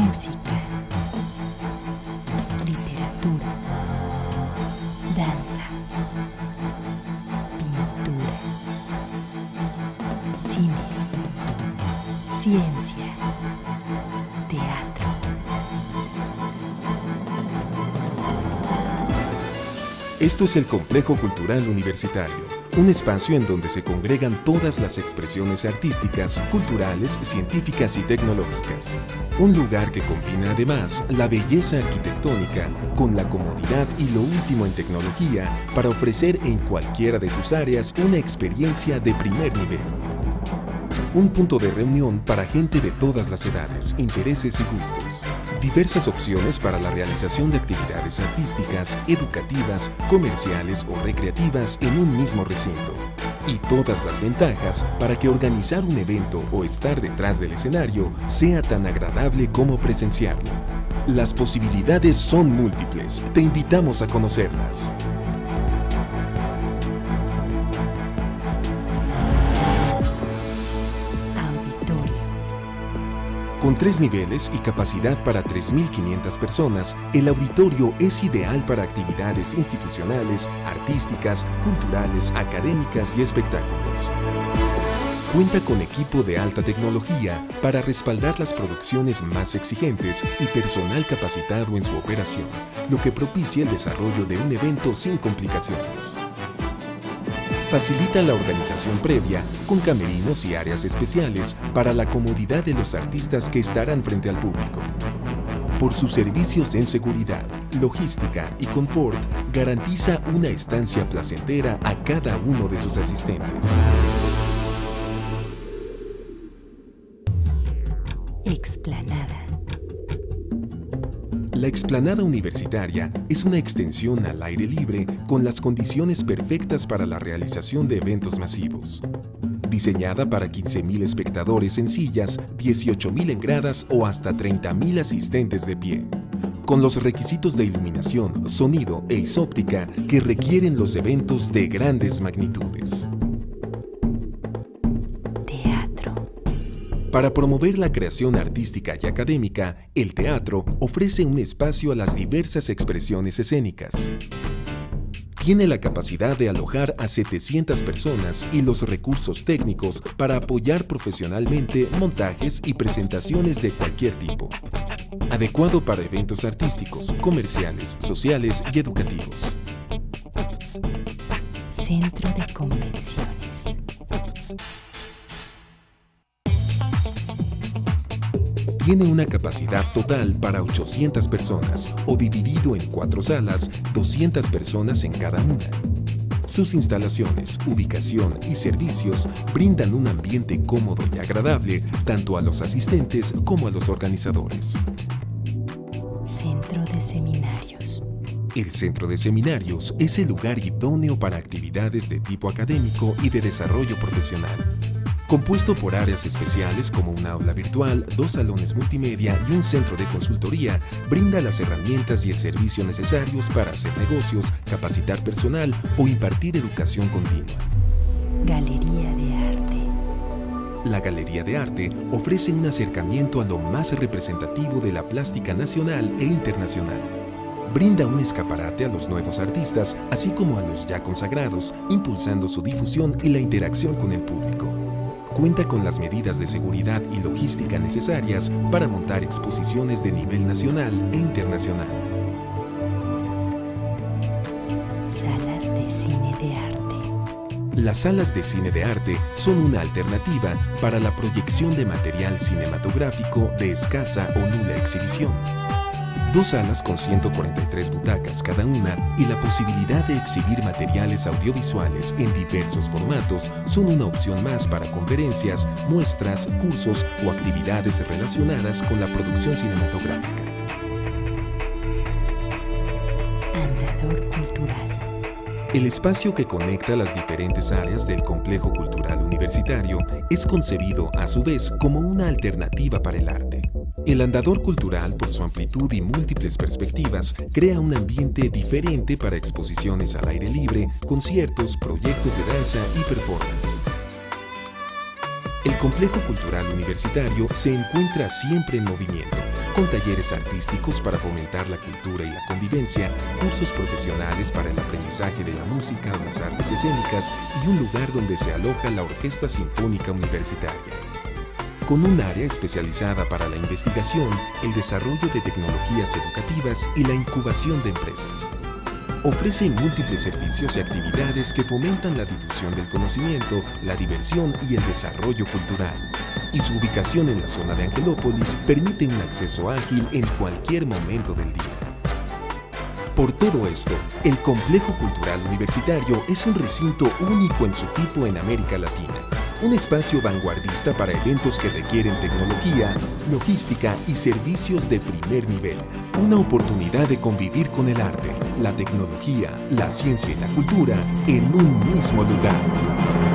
música, literatura, danza, pintura, cine, ciencia, teatro. Esto es el Complejo Cultural Universitario un espacio en donde se congregan todas las expresiones artísticas, culturales, científicas y tecnológicas. Un lugar que combina además la belleza arquitectónica con la comodidad y lo último en tecnología para ofrecer en cualquiera de sus áreas una experiencia de primer nivel. Un punto de reunión para gente de todas las edades, intereses y gustos. Diversas opciones para la realización de actividades artísticas, educativas, comerciales o recreativas en un mismo recinto. Y todas las ventajas para que organizar un evento o estar detrás del escenario sea tan agradable como presenciarlo. Las posibilidades son múltiples. Te invitamos a conocerlas. Tres niveles y capacidad para 3.500 personas, el auditorio es ideal para actividades institucionales, artísticas, culturales, académicas y espectáculos. Cuenta con equipo de alta tecnología para respaldar las producciones más exigentes y personal capacitado en su operación, lo que propicia el desarrollo de un evento sin complicaciones facilita la organización previa con camerinos y áreas especiales para la comodidad de los artistas que estarán frente al público. Por sus servicios en seguridad, logística y confort, garantiza una estancia placentera a cada uno de sus asistentes. Explanada. La explanada universitaria es una extensión al aire libre con las condiciones perfectas para la realización de eventos masivos. Diseñada para 15.000 espectadores en sillas, 18.000 en gradas o hasta 30.000 asistentes de pie. Con los requisitos de iluminación, sonido e isóptica que requieren los eventos de grandes magnitudes. Para promover la creación artística y académica, el teatro ofrece un espacio a las diversas expresiones escénicas. Tiene la capacidad de alojar a 700 personas y los recursos técnicos para apoyar profesionalmente montajes y presentaciones de cualquier tipo. Adecuado para eventos artísticos, comerciales, sociales y educativos. Centro de Convenciones. Tiene una capacidad total para 800 personas o dividido en cuatro salas, 200 personas en cada una. Sus instalaciones, ubicación y servicios brindan un ambiente cómodo y agradable tanto a los asistentes como a los organizadores. Centro de Seminarios. El Centro de Seminarios es el lugar idóneo para actividades de tipo académico y de desarrollo profesional. Compuesto por áreas especiales como un aula virtual, dos salones multimedia y un centro de consultoría, brinda las herramientas y el servicio necesarios para hacer negocios, capacitar personal o impartir educación continua. Galería de Arte. La Galería de Arte ofrece un acercamiento a lo más representativo de la plástica nacional e internacional. Brinda un escaparate a los nuevos artistas, así como a los ya consagrados, impulsando su difusión y la interacción con el público cuenta con las medidas de seguridad y logística necesarias para montar exposiciones de nivel nacional e internacional. Salas de cine de arte. Las salas de cine de arte son una alternativa para la proyección de material cinematográfico de escasa o nula exhibición Dos salas con 143 butacas cada una y la posibilidad de exhibir materiales audiovisuales en diversos formatos son una opción más para conferencias, muestras, cursos o actividades relacionadas con la producción cinematográfica. Andador Cultural. El espacio que conecta las diferentes áreas del complejo cultural universitario es concebido a su vez como una alternativa para el arte. El andador cultural, por su amplitud y múltiples perspectivas, crea un ambiente diferente para exposiciones al aire libre, conciertos, proyectos de danza y performance. El complejo cultural universitario se encuentra siempre en movimiento, con talleres artísticos para fomentar la cultura y la convivencia, cursos profesionales para el aprendizaje de la música las artes escénicas y un lugar donde se aloja la Orquesta Sinfónica Universitaria. Con un área especializada para la investigación, el desarrollo de tecnologías educativas y la incubación de empresas. Ofrece múltiples servicios y actividades que fomentan la difusión del conocimiento, la diversión y el desarrollo cultural. Y su ubicación en la zona de Angelópolis permite un acceso ágil en cualquier momento del día. Por todo esto, el Complejo Cultural Universitario es un recinto único en su tipo en América Latina un espacio vanguardista para eventos que requieren tecnología, logística y servicios de primer nivel. Una oportunidad de convivir con el arte, la tecnología, la ciencia y la cultura en un mismo lugar.